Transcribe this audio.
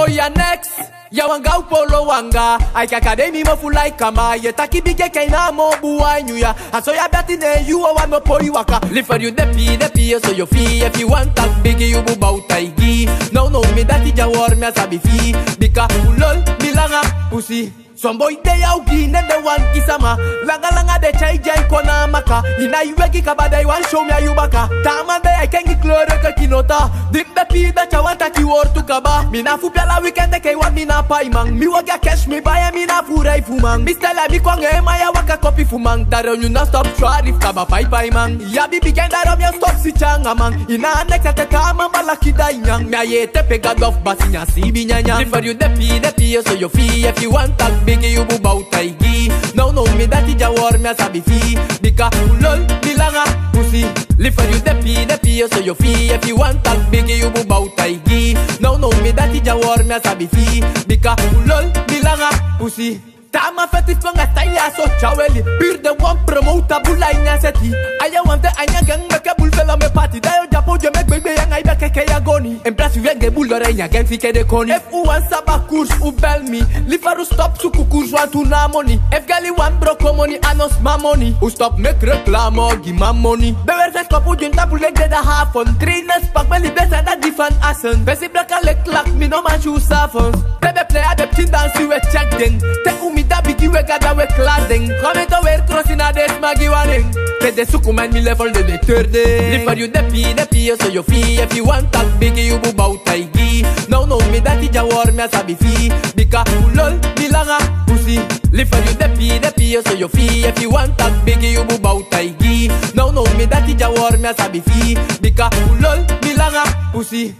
Oh, ya next. Ya wanga upolo wanga. Aika academy mo fulai kama ye taki bige kaina mo buwanyu ya. Aso ya bati ne you wa mo pori waka. You depi depi so you fee. If you want that big you bu bautaigi no no me dati jawar me asabi fi bika ulol bilanga pussy somboide e ya uginende wankisama langalanga de chaijai kona maka. Inaiweki kabadai wanshomya yubaka tamande aikengi kloreke kinota. Dimbe pida chawanta kiwortu kaba. Minafupyala wikende keiwa minapaimang miwaga kesh mibaya minafurai fumang mistela ema ya wakakopi fumang stop try if kaba paipaimang mang. ya stop si sichanga mang. Inaanekate kama balakidainyang miayete pegadof basinya sibinyanyang Differ you depi depi so you feel if you want that bigi you bu bautaigi No no me dati jawar me asabi fi. Bika ulol bilanga pussy. Live for you depi depi so you fee. If you want that bigi you bu bautaigi No no me dati jawar me asabi fi. Bika ulol bilanga pussy. Tama feti fanga tanya so chaweli. Pur de one promota bula inya seti embrace reggae bulore nyagenfi kede koni ef uwansa bakurs ubelmi lifaru stop sukukurwa tunamoni ef gali wan brokomoni anos money. u stop make reklamo oh, gi mamoni bewerfes kopu juntabule geda hafon trines pakmeli besa da difan assen. besi braka le klak mi no man shu safons tebe playa de ptin dansi we check den te umida bigi we gada we kladen kome to a krosina desmagi wanen de sukumen mi level de de. Turde Live for you depi depi so you fee If you want that bigi you bu bautaigi No no mi dati jawar mi asabi fi. Bika ulol bilanga pussy. Live for you depi depi so you fee If you want that bigi you bu bautaigi No no mi dati jawar mi asabi fi. Bika ulol bilanga pussy